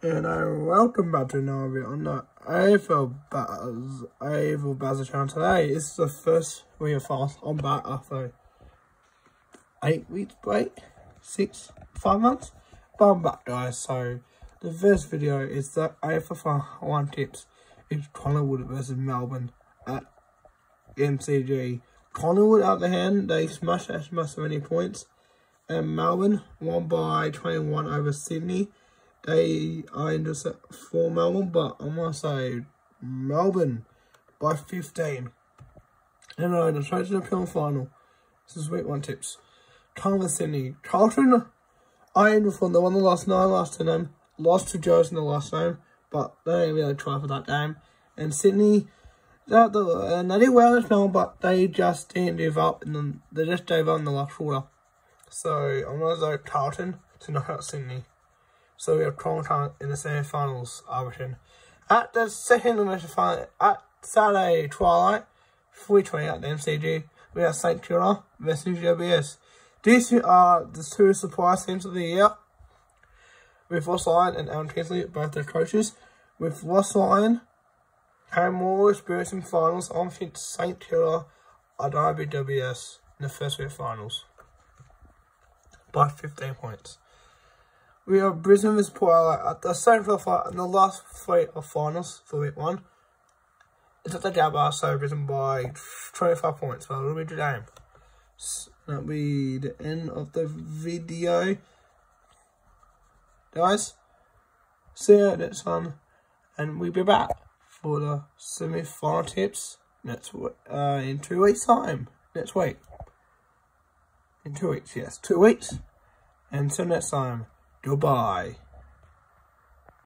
And I welcome back to another video on the AFL Buzz, AFL Bazza channel today. It's the first week of fast. I'm back after eight weeks break, six, five months. But I'm back guys, so the first video is the AFL one tips. It's Collingwood versus Melbourne at MCG. Collingwood out the hand, they smashed as much so many points. And Melbourne won by 21 over Sydney they are in the for Melbourne, but I'm gonna say Melbourne by 15. And I the straight to the Peel final. This is week one tips. Carlton Sydney. Carlton I for the one the last nine last to them. Lost to Joes in the last game, but they didn't really try for that game. And Sydney that the and uh, they did well as Melbourne, but they just didn't give up and they just gave up in the last quarter. So I'm gonna go Carlton to knock out Sydney. So we have Toronto in the semi-finals, Everton. At the second elimination final, at Saturday twilight, 320 at the MCG, we have St Kilda versus GWS. These two are the two surprise teams of the year. With Ross Lyon and Adam Kingsley, both their coaches. With Ross Lyon, having more experience in finals, I think St Kilda are WWS in the first week finals by 15 points. We have Brisbane vs Port at the second for fight in the last fight of finals for week one. It's at the Gabba, so Brisbane by 25 points a little bit of game. So that'll be the end of the video. Guys, see you next time, and we'll be back for the semi-final tips next uh, in two weeks' time. Next week. In two weeks, yes, two weeks. Until next time. Goodbye